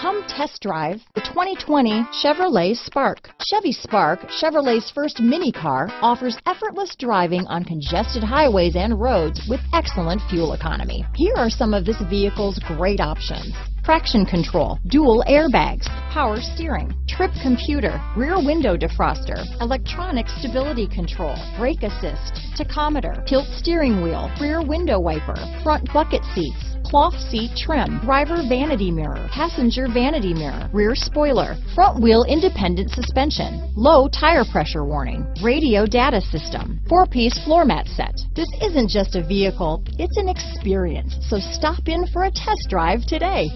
Come test drive the 2020 Chevrolet Spark. Chevy Spark, Chevrolet's first mini car, offers effortless driving on congested highways and roads with excellent fuel economy. Here are some of this vehicle's great options traction control, dual airbags, power steering, trip computer, rear window defroster, electronic stability control, brake assist, tachometer, tilt steering wheel, rear window wiper, front bucket seats, cloth seat trim, driver vanity mirror, passenger vanity mirror, rear spoiler, front wheel independent suspension, low tire pressure warning, radio data system, four-piece floor mat set. This isn't just a vehicle, it's an experience, so stop in for a test drive today.